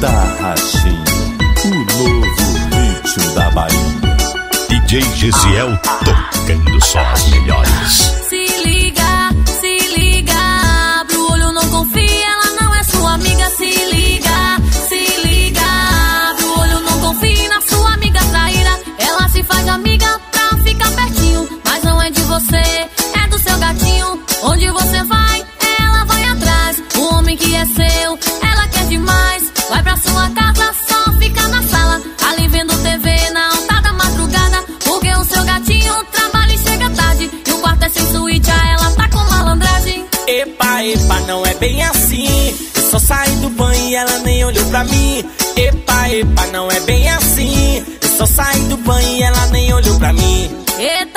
Tá da o novo ritmo da Bahia. DJ Gesiel tocando só as melhores. Se liga, se liga, abre o olho, não confia, ela não é sua amiga. Se liga, se liga, abre o olho, não confia na sua amiga traíra. Ela se faz amiga pra ficar pertinho, mas não é de você, é do seu gatinho, onde você Epa, epa, não é bem assim. Eu só saí do banho e ela nem olhou pra mim. Epa, epa, não é bem assim. Eu só saí do banho e ela nem olhou pra mim. Eita,